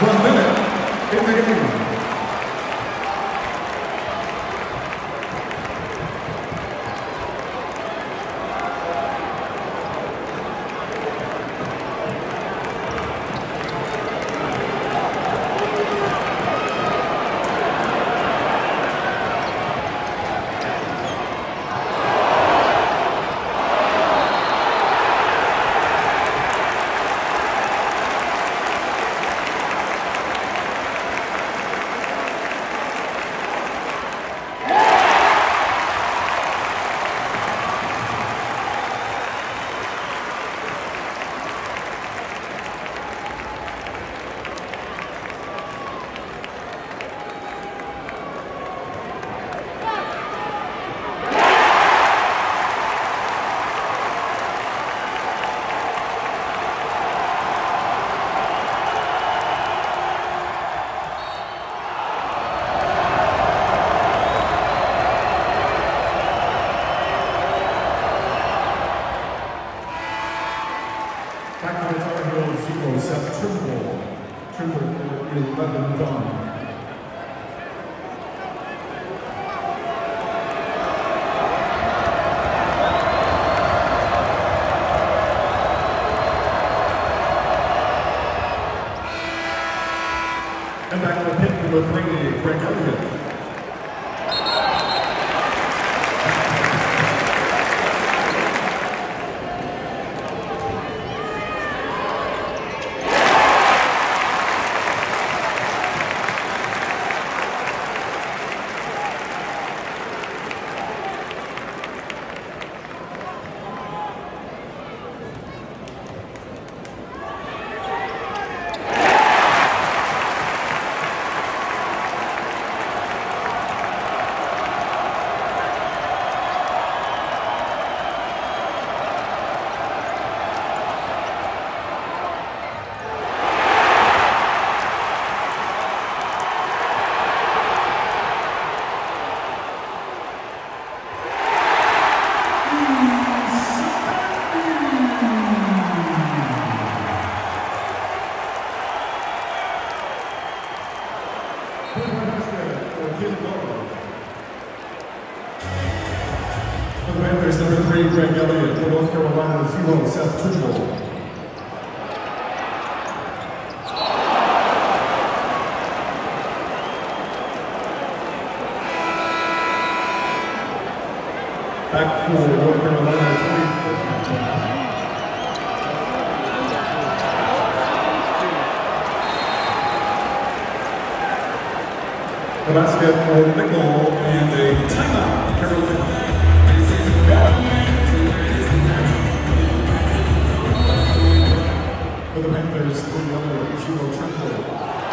One minute. It may be. Isaac Trimble, Trimble 11 Dunn. And back to the pit number three, Greg Elliott. For the Panthers, number three, Greg Elliott. For North Carolina, zero, Seth Trimble. Back for North The basket for Nickel and a timeout. For the Panthers, Greg Elliott, zero, Trimble.